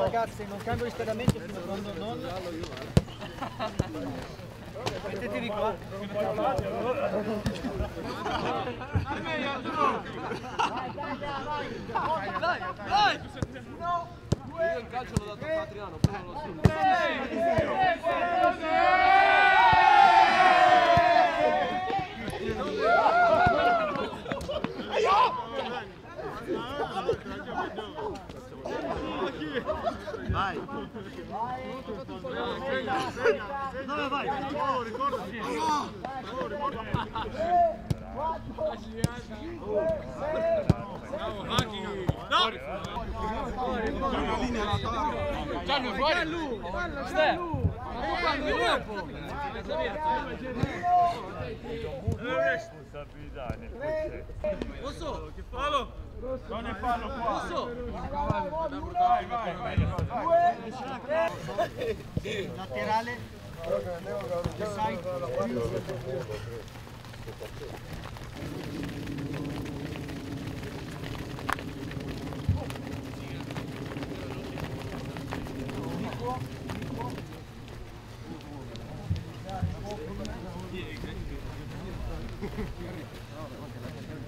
Ragazzi, non cambio riscaldamento fino a quando non... Mettetevi qua. Io il calcio l'ho dato a Patriano, poi non lo so. Vai. Dove vai? Oh, ricordati. Oh, ricordati. Bravo, Haki. No! C'è una linea laterale. C'è lui fuori. Fallo, fallo. Fallo, fallo. Fallo, fallo. Responsabilità nel processo. Posso? Fallo! Non ne fallo qua! Posso? Vai, vai, vai! Laterale. Side. Oh, okay, okay.